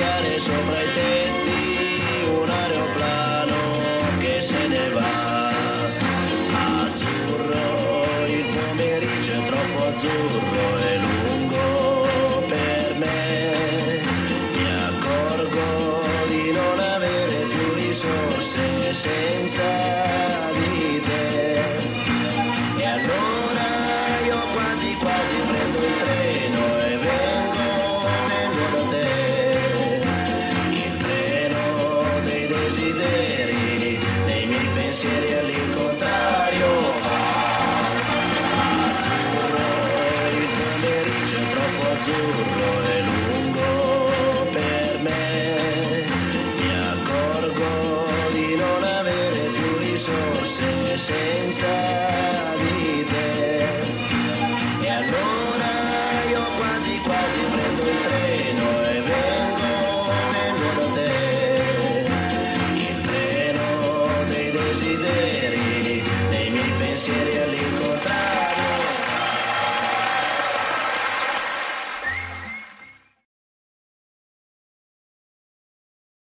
sciare sopra i tetti un aeroplano che se ne va. Azzurro, il pomeriggio è troppo azzurro e lungo per me. Mi accorgo di non avere più risorse senza pensieri all'incontrario. Azzurro, il pomeriggio è troppo azzurro e lungo per me. Mi accorgo di non avere più risorse senza di te.